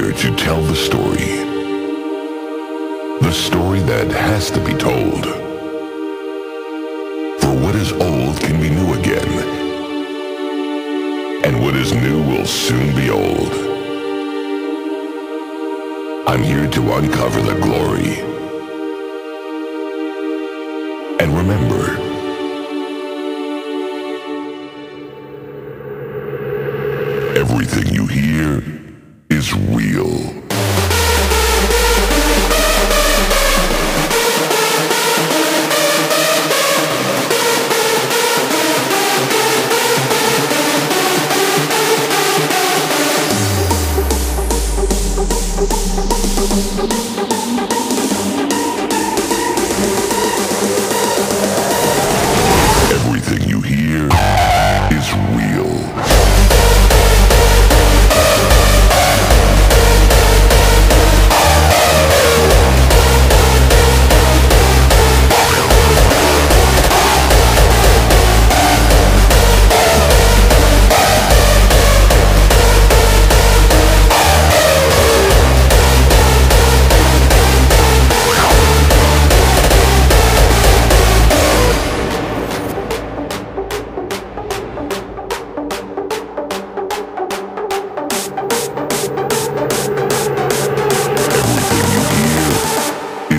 here to tell the story. The story that has to be told. For what is old can be new again. And what is new will soon be old. I'm here to uncover the glory. And remember, everything you hear is real.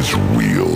is real.